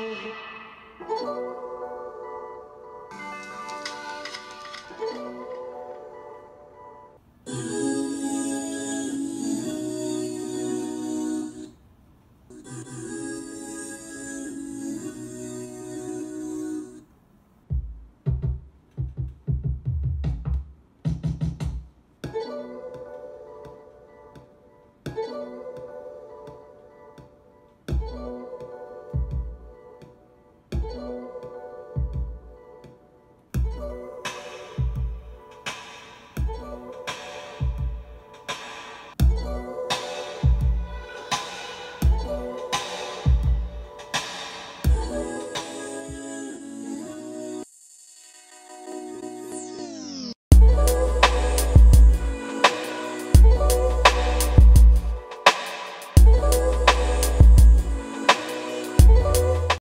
Bye.